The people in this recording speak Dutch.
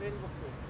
weet ik op